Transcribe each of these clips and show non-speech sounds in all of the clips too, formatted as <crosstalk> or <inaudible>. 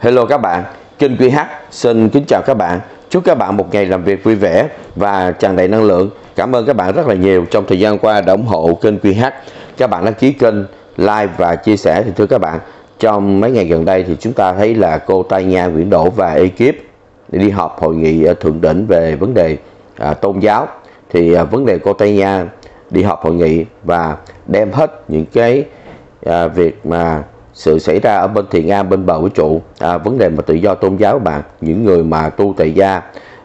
Hello các bạn, kênh QH xin kính chào các bạn. Chúc các bạn một ngày làm việc vui vẻ và tràn đầy năng lượng. Cảm ơn các bạn rất là nhiều trong thời gian qua đã ủng hộ kênh QH. Các bạn đăng ký kênh, like và chia sẻ thì thưa các bạn, trong mấy ngày gần đây thì chúng ta thấy là cô Tai Nha Nguyễn Đỗ và ekip đi họp hội nghị thượng đỉnh về vấn đề à, tôn giáo. Thì à, vấn đề cô Tai Nha đi họp hội nghị và đem hết những cái à, việc mà sự xảy ra ở bên thiền am bên bờ vũ trụ à, vấn đề mà tự do tôn giáo bạn những người mà tu tại gia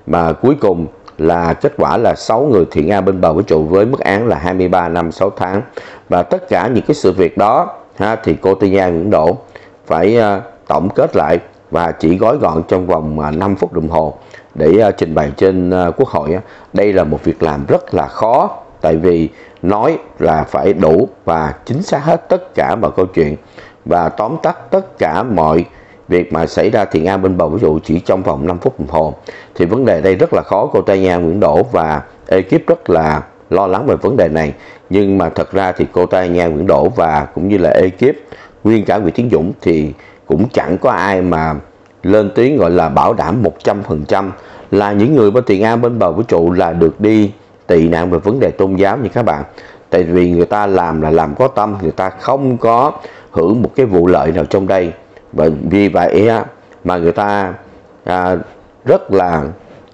mà cuối cùng là kết quả là 6 người thiện am bên bờ vũ trụ với mức án là 23 năm 6 tháng. Và tất cả những cái sự việc đó ha, thì cô Tư Nha Nguyễn Đỗ phải uh, tổng kết lại và chỉ gói gọn trong vòng à, uh, 5 phút đồng hồ để uh, trình bày trên uh, quốc hội đây là một việc làm rất là khó tại vì nói là phải đủ và chính xác hết tất cả mọi câu chuyện và tóm tắt tất cả mọi việc mà xảy ra thiện an bên bầu vũ trụ chỉ trong vòng 5 phút đồng hồ. Thì vấn đề đây rất là khó cô Tây Nha Nguyễn Đỗ và ekip rất là lo lắng về vấn đề này. Nhưng mà thật ra thì cô Tây Nha Nguyễn Đỗ và cũng như là ekip, nguyên cả Nguyễn Tiến Dũng thì cũng chẳng có ai mà lên tiếng gọi là bảo đảm 100% là những người bên tiền an bên bầu vũ trụ là được đi tị nạn về vấn đề tôn giáo như các bạn. Tại vì người ta làm là làm có tâm, người ta không có hưởng một cái vụ lợi nào trong đây. Và vì vậy mà người ta à, rất là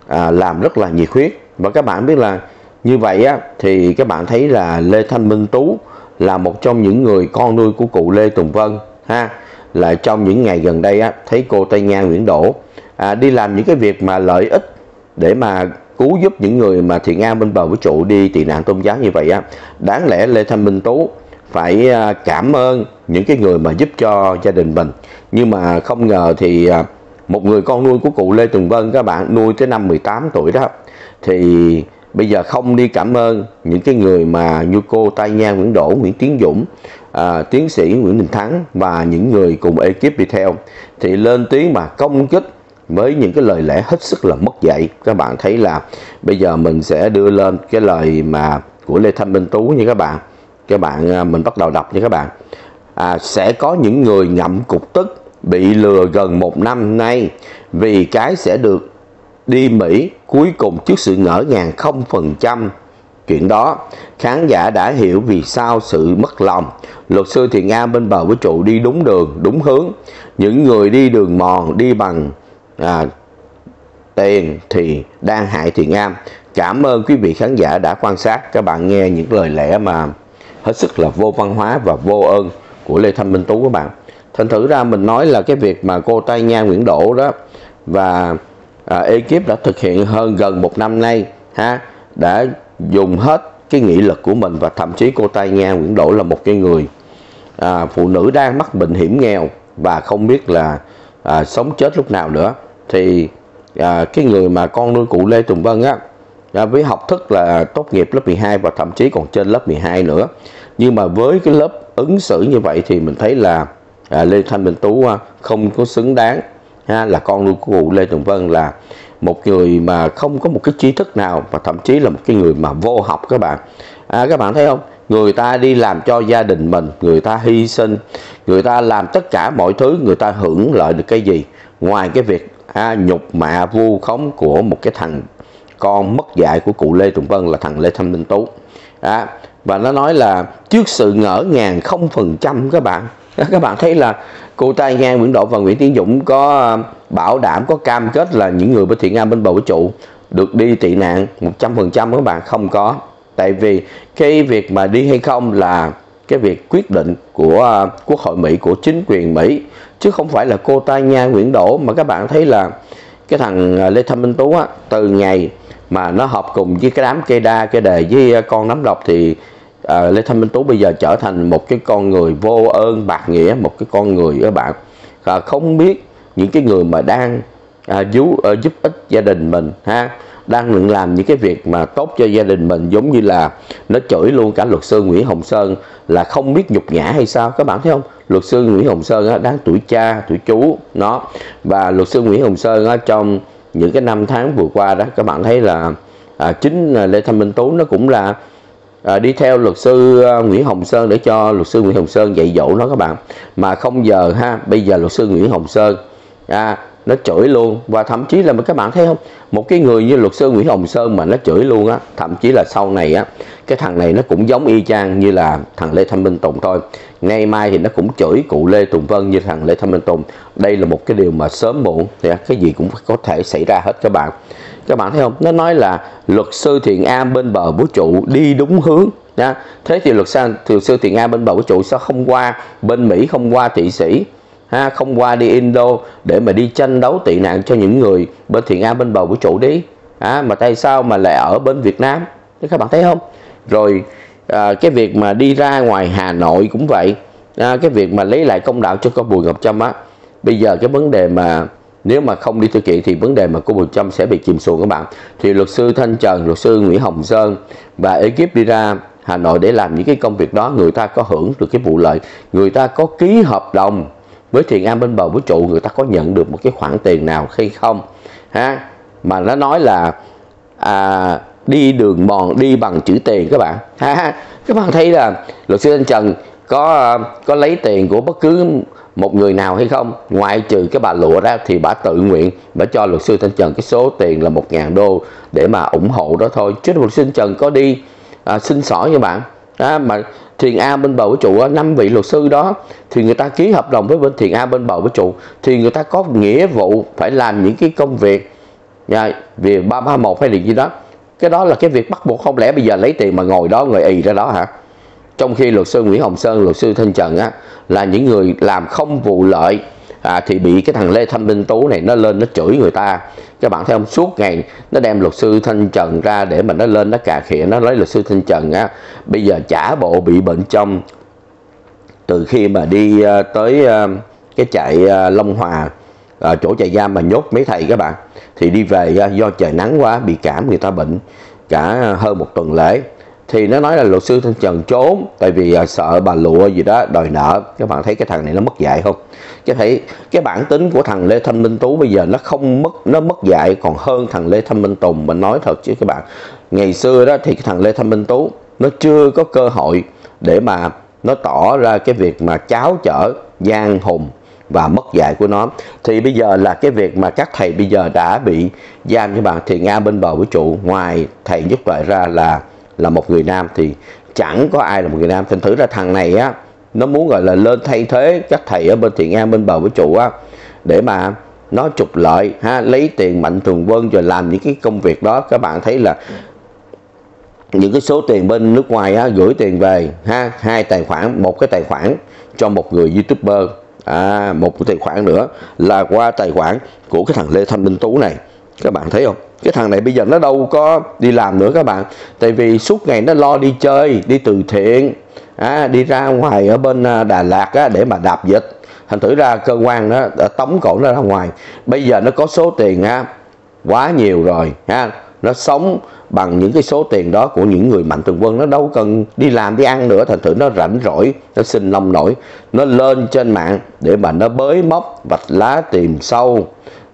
à, làm rất là nhiệt huyết. Và các bạn biết là như vậy á thì các bạn thấy là Lê Thanh Minh Tú là một trong những người con nuôi của cụ Lê Tùng Vân ha. Là trong những ngày gần đây á thấy cô Tây nga Nguyễn Đỗ à, đi làm những cái việc mà lợi ích để mà cứu giúp những người mà thiện an bên bờ vũ trụ đi tị nạn tôn giáo như vậy á. Đáng lẽ Lê Thanh Minh Tú phải à, cảm ơn những cái người mà giúp cho gia đình mình. Nhưng mà không ngờ thì à, một người con nuôi của cụ Lê Tùng Vân các bạn nuôi tới năm 18 tuổi đó thì bây giờ không đi cảm ơn những cái người mà như cô Tai Nha Nguyễn Đỗ Nguyễn Tiến Dũng à, tiến sĩ Nguyễn Đình Thắng và những người cùng ekip đi theo. Thì lên tiếng mà công kích với những cái lời lẽ hết sức là mất dạy các bạn thấy là bây giờ mình sẽ đưa lên cái lời mà của Lê Thanh Minh Tú như các bạn. Các bạn à, mình bắt đầu đọc nha các bạn à, sẽ có những người ngậm cục tức bị lừa gần một năm nay vì cái sẽ được đi Mỹ cuối cùng trước sự ngỡ ngàng không phần trăm. Chuyện đó khán giả đã hiểu vì sao sự mất lòng. Luật sư thiện nga bên bờ vũ trụ đi đúng đường đúng hướng. Những người đi đường mòn đi bằng à, tiền thì đang hại thiện nga. Cảm ơn quý vị khán giả đã quan sát. Các bạn nghe những lời lẽ mà hết sức là vô văn hóa và vô ơn của Lê Thanh Minh Tú các bạn. Thành thử ra mình nói là cái việc mà cô Tây Nha Nguyễn Đỗ đó và à, ekip đã thực hiện hơn gần một năm nay ha đã dùng hết cái nghị lực của mình và thậm chí cô Tây Nha Nguyễn Đỗ là một cái người à, phụ nữ đang mắc bệnh hiểm nghèo và không biết là à, sống chết lúc nào nữa. Thì à, cái người mà con nuôi cụ Lê Tùng Vân á à, với học thức là tốt nghiệp lớp 12 và thậm chí còn trên lớp 12 nữa. Nhưng mà với cái lớp ứng xử như vậy thì mình thấy là à, Lê Thanh Bình Tú à, không có xứng đáng ha, là con nuôi của cụ Lê Tùng Vân là một người mà không có một cái trí thức nào và thậm chí là một cái người mà vô học các bạn. À, các bạn thấy không? Người ta đi làm cho gia đình mình người ta hy sinh người ta làm tất cả mọi thứ người ta hưởng lợi được cái gì? Ngoài cái việc à, nhục mạ vu khống của một cái thằng con mất dạy của cụ Lê Tùng Vân là thằng Lê Thanh Minh Tú. À, và nó nói là trước sự ngỡ ngàng không phần trăm các bạn. <laughs> Các bạn thấy là cô tay ngang Nguyễn Độ và Nguyễn Tiến Dũng có ờ, bảo đảm có cam kết là những người bên thiện an bên bầu vũ trụ được đi tị nạn 100% các bạn? Không có. Tại vì cái việc mà đi hay không là cái việc quyết định của ờ, quốc hội Mỹ của chính quyền Mỹ. Chứ không phải là cô tay nha Nguyễn Đỗ mà các bạn thấy là cái thằng ờ, Lê Thanh Minh Tú á, từ ngày mà nó họp cùng với cái đám cây đa cây đề với con nắm độc thì à, Lê Thanh Minh Tú bây giờ trở thành một cái con người vô ơn bạc nghĩa một cái con người các bạn. À, không biết những cái người mà đang à, giúp, à, giúp ích gia đình mình ha đang làm những cái việc mà tốt cho gia đình mình giống như là nó chửi luôn cả luật sư Nguyễn Hồng Sơn là không biết nhục nhã hay sao các bạn thấy không? Luật sư Nguyễn Hồng Sơn á, đáng tuổi cha tuổi chú nó. Và luật sư Nguyễn Hồng Sơn á, trong những cái năm tháng vừa qua đó các bạn thấy là à, chính à, Lê Thanh Minh Tú nó cũng là à, đi theo luật sư à, Nguyễn Hồng Sơn để cho luật sư Nguyễn Hồng Sơn dạy dỗ nó các bạn. Mà không giờ ha bây giờ luật sư Nguyễn Hồng Sơn à, nó chửi luôn. Và thậm chí là các bạn thấy không? Một cái người như luật sư Nguyễn Hồng Sơn mà nó chửi luôn á thậm chí là sau này á cái thằng này nó cũng giống y chang như là thằng Lê Thanh Minh Tùng thôi. Ngày mai thì nó cũng chửi cụ Lê Tùng Vân như thằng Lê Thanh Minh Tùng. Đây là một cái điều mà sớm muộn thì cái gì cũng có thể xảy ra hết các bạn các bạn thấy không? Nó nói là luật sư Thiện Am bên bờ vũ trụ đi đúng hướng. Nha. Thế thì luật sư luật sư Thiện Am bên bờ vũ trụ sao không qua bên Mỹ không qua thị sĩ ha không qua đi Indo để mà đi tranh đấu tị nạn cho những người bên thiện a bên bờ vũ trụ đi. À, mà tại sao mà lại ở bên Việt Nam? Thế các bạn thấy không? Rồi à, cái việc mà đi ra ngoài Hà Nội cũng vậy. À, cái việc mà lấy lại công đạo cho con Bùi Ngọc Trâm á. Bây giờ cái vấn đề mà nếu mà không đi thực hiện thì vấn đề mà cô Bùi Trâm sẽ bị chìm xuồng các bạn. Thì luật sư Thanh Trần luật sư Nguyễn Hồng Sơn và ekip đi ra Hà Nội để làm những cái công việc đó. Người ta có hưởng được cái vụ lợi người ta có ký hợp đồng với thiền an bên bờ vũ trụ người ta có nhận được một cái khoản tiền nào hay không? Ha? Mà nó nói là à, đi đường mòn đi bằng chữ tiền các bạn. Ha các bạn thấy là luật sư anh Trần có có lấy tiền của bất cứ một người nào hay không ngoại trừ cái bà lụa ra thì bà tự nguyện bà cho luật sư Thanh Trần cái số tiền là một ngàn đô để mà ủng hộ đó thôi. Chứ luật sư Thanh Trần có đi à, xin xỏ như bạn. Đó, mà thiền A bên bầu vũ trụ năm vị luật sư đó thì người ta ký hợp đồng với bên thiền A bên bầu vũ trụ thì người ta có nghĩa vụ phải làm những cái công việc nha, về ba ba một hay là gì đó. Cái đó là cái việc bắt buộc không lẽ bây giờ lấy tiền mà ngồi đó người ì ra đó hả? Trong khi luật sư Nguyễn Hồng Sơn luật sư Thanh Trần á là những người làm không vụ lợi à, thì bị cái thằng Lê Thanh Minh Tú này nó lên nó chửi người ta. Các bạn thấy không? Suốt ngày nó đem luật sư Thanh Trần ra để mà nó lên nó cà khịa nó lấy luật sư Thanh Trần á. Bây giờ trả bộ bị bệnh trong từ khi mà đi uh, tới uh, cái chạy uh, à, Long Hòa ở chỗ chạy giam mà nhốt mấy thầy các bạn thì đi về do trời nắng quá bị cảm người ta bệnh cả hơn một tuần lễ thì nó nói là luật sư Thanh Trần trốn tại vì à, sợ bà lụa gì đó đòi nợ. Các bạn thấy cái thằng này nó mất dạy không? Cái thấy cái bản tính của thằng Lê Thanh Minh Tú bây giờ nó không mất nó mất dạy còn hơn thằng Lê Thanh Minh Tùng. Mình nói thật chứ các bạn ngày xưa đó thì cái thằng Lê Thanh Minh Tú nó chưa có cơ hội để mà nó tỏ ra cái việc mà cháo chở giang hùng và mất dạy của nó. Thì bây giờ là cái việc mà các thầy bây giờ đã bị giam cho bạn thì nga bên bờ vũ trụ ngoài thầy nhất loại ra là là một người nam thì chẳng có ai là một người nam. Thành thử ra thằng này á nó muốn gọi là lên thay thế các thầy ở bên thiện an bên bờ vũ trụ á để mà nó trục lợi ha lấy tiền mạnh thường quân rồi làm những cái công việc đó. Các bạn thấy là những cái số tiền bên nước ngoài á, gửi tiền về ha hai tài khoản một cái tài khoản cho một người youtuber à, một cái tài khoản nữa là qua tài khoản của cái thằng lê thanh minh tú này. Các bạn thấy không? Cái thằng này bây giờ nó đâu có đi làm nữa các bạn. Tại vì suốt ngày nó lo đi chơi đi từ thiện à, đi ra ngoài ở bên à, Đà Lạt á, để mà đạp dịch thành thử ra cơ quan nó đã tống cổ nó ra ngoài. Bây giờ nó có số tiền á, quá nhiều rồi ha. Nó sống bằng những cái số tiền đó của những người mạnh thường quân. Nó đâu cần đi làm đi ăn nữa. Thành thử nó rảnh rỗi nó xin nông nổi. Nó lên trên mạng để mà nó bới móc vạch lá tìm sâu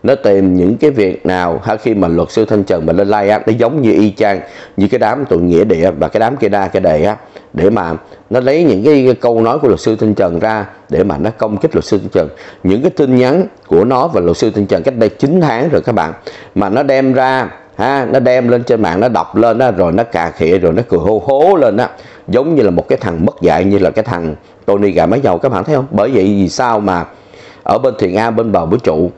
nó tìm những cái việc nào ha, khi mà luật sư thanh trần mà lên like á, nó giống như y chang như cái đám tụi nghĩa địa và cái đám kia đa cái đề á, để mà nó lấy những cái câu nói của luật sư thanh trần ra để mà nó công kích luật sư thanh trần. Những cái tin nhắn của nó và luật sư thanh trần cách đây 9 tháng rồi các bạn, mà nó đem ra ha, nó đem lên trên mạng, nó đọc lên đó rồi nó cà khịa, rồi nó cười hô hố lên á, giống như là một cái thằng mất dạy như là cái thằng Tony gà máy dầu. Các bạn thấy không? Bởi vậy vì sao mà ở bên thiền a bên bờ vũ trụ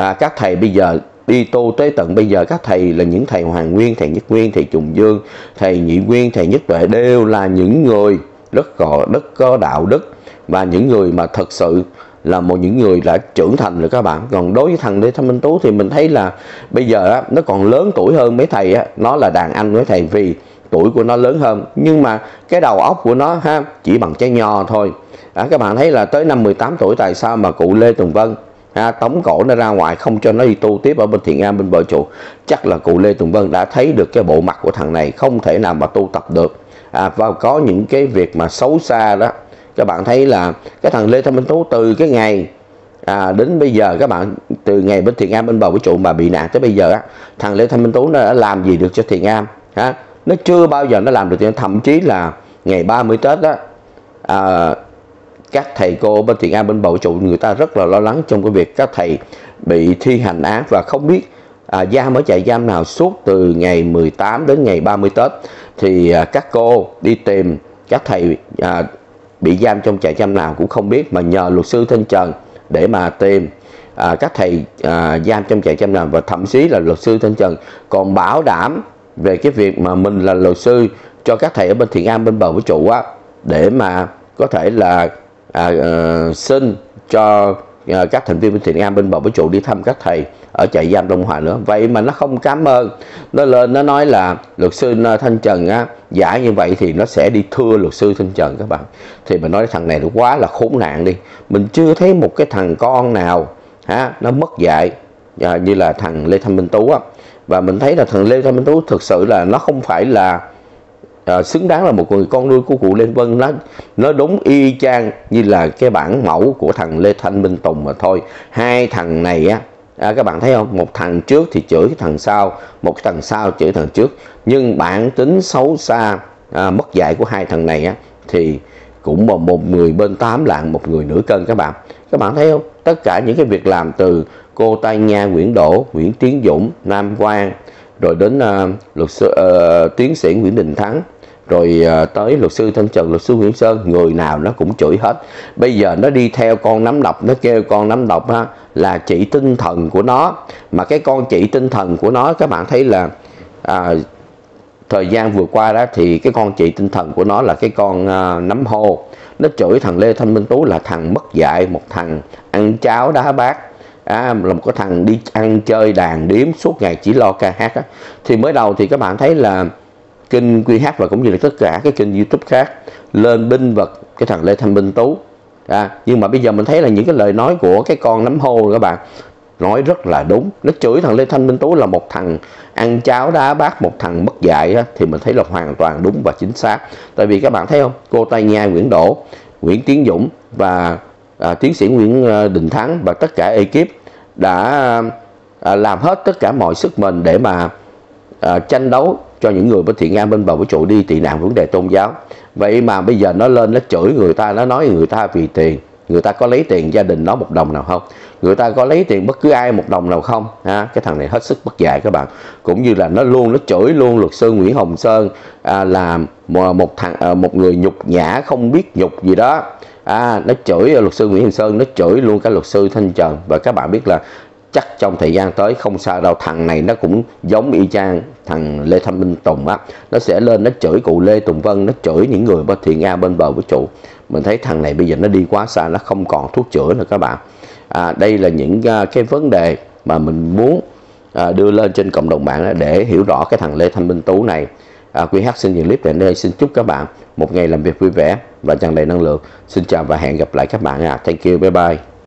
à, các thầy bây giờ đi tu tới tận bây giờ các thầy là những thầy hoàng nguyên thầy nhất nguyên thầy trùng dương thầy nhị nguyên thầy nhất tuệ đều là những người rất có rất có đạo đức. Và những người mà thật sự là một những người đã trưởng thành rồi các bạn. Còn đối với thằng Lê Thanh Minh Tú thì mình thấy là bây giờ á, nó còn lớn tuổi hơn mấy thầy á, nó là đàn anh với thầy vì tuổi của nó lớn hơn. Nhưng mà cái đầu óc của nó ha chỉ bằng trái nho thôi. À, các bạn thấy là tới năm 18 tuổi tại sao mà cụ Lê Tùng Vân À, ha, tống cổ nó ra ngoài không cho nó đi tu tiếp ở bên thiện an bên bờ trụ chắc là cụ lê tùng vân đã thấy được cái bộ mặt của thằng này không thể nào mà tu tập được. À, và có những cái việc mà xấu xa đó. Các bạn thấy là cái thằng lê thanh minh tú từ cái ngày à, đến bây giờ các bạn từ ngày bên thiện an bên bờ vũ trụ mà bị nạn tới bây giờ á thằng lê thanh minh tú nó đã làm gì được cho thiện an ha nó chưa bao giờ nó làm được. Thậm chí là ngày 30 tết đó à, các thầy cô bên thiện an bên bầu trụ người ta rất là lo lắng trong cái việc các thầy bị thi hành án và không biết à, giam ở trại giam nào suốt từ ngày 18 đến ngày 30 Tết. Thì à, các cô đi tìm các thầy à, bị giam trong trại giam nào cũng không biết mà nhờ luật sư Thanh Trần để mà tìm à, các thầy à, giam trong trại giam nào. Và thậm chí là luật sư Thanh Trần còn bảo đảm về cái việc mà mình là luật sư cho các thầy ở bên thiện an bên bờ vũ trụ á để mà có thể là à, à, xin cho à, các thành viên bên thiện an bên bầu vũ trụ đi thăm các thầy ở trại giam Đông Hòa nữa. Vậy mà nó không cảm ơn. Nó lên nó nói là luật sư à, Thanh Trần á giả như vậy thì nó sẽ đi thưa luật sư Thanh Trần các bạn. Thì mình nói thằng này nó quá là khốn nạn đi. Mình chưa thấy một cái thằng con nào ha nó mất dạy à, như là thằng Lê Thanh Minh Tú á. Và mình thấy là thằng Lê Thanh Minh Tú thực sự là nó không phải là à, xứng đáng là một người con nuôi của cụ Lê Vân. Nó nó đúng y chang như là cái bản mẫu của thằng Lê Thanh Minh Tùng mà thôi. Hai thằng này á à, các bạn thấy không? Một thằng trước thì chửi thằng sau một thằng sau chửi thằng trước. Nhưng bản tính xấu xa à, mất dạy của hai thằng này á thì cũng một, một người bên tám lạng một người nửa cân các bạn. Các bạn thấy không? Tất cả những cái việc làm từ cô Tay Nha Nguyễn Đỗ Nguyễn Tiến Dũng Nam Quang rồi đến uh, luật sư uh, tiến sĩ Nguyễn Đình Thắng rồi à, tới luật sư Thanh Trần luật sư Nguyễn Sơn người nào nó cũng chửi hết. Bây giờ nó đi theo con nắm độc nó kêu con nắm độc ha, là chỉ tinh thần của nó. Mà cái con chỉ tinh thần của nó các bạn thấy là à, thời gian vừa qua đó thì cái con chị tinh thần của nó là cái con à, nắm hô. Nó chửi thằng Lê Thanh Minh Tú là thằng mất dạy một thằng ăn cháo đá bát. À, là một cái thằng đi ăn chơi đàn điếm suốt ngày chỉ lo ca hát á. thì mới đầu thì các bạn thấy là kênh QH và cũng như là tất cả các kênh YouTube khác lên binh vật cái thằng Lê Thanh Minh Tú. À, nhưng mà bây giờ mình thấy là những cái lời nói của cái con nấm hô các bạn nói rất là đúng. Nó chửi thằng Lê Thanh Minh Tú là một thằng ăn cháo đá bát một thằng mất dạy á, thì mình thấy là hoàn toàn đúng và chính xác. Tại vì các bạn thấy không cô Tay Nha Nguyễn Đỗ Nguyễn Tiến Dũng và à, tiến sĩ Nguyễn à, Đình Thắng và tất cả ekip đã à, làm hết tất cả mọi sức mình để mà à, tranh đấu cho những người bất thiện ngang bên bờ vũ trụ đi tị nạn vấn đề tôn giáo. Vậy mà bây giờ nó lên nó chửi người ta nó nói người ta vì tiền. Người ta có lấy tiền gia đình nó một đồng nào không? Người ta có lấy tiền bất cứ ai một đồng nào không? Ha cái thằng này hết sức bất dạy các bạn. Cũng như là nó luôn nó chửi luôn luật sư Nguyễn Hồng Sơn à, là một thằng à, một người nhục nhã không biết nhục gì đó. À, nó chửi luật sư Nguyễn Hồng Sơn nó chửi luôn cả luật sư Thanh Trần. Và các bạn biết là chắc trong thời gian tới không sao đâu. Thằng này nó cũng giống y chang thằng Lê Thanh Minh Tùng á. Nó sẽ lên nó chửi cụ Lê Tùng Vân nó chửi những người bên thiện a bên bờ vũ trụ. Mình thấy thằng này bây giờ nó đi quá xa nó không còn thuốc chữa nữa các bạn. À, đây là những uh, cái vấn đề mà mình muốn uh, đưa lên trên cộng đồng mạng để hiểu rõ cái thằng Lê Thanh Minh Tú này. À, QH xin dừng clip tại đây. Xin chúc các bạn một ngày làm việc vui vẻ và tràn đầy năng lượng. Xin chào và hẹn gặp lại các bạn à thank you. Bye bye.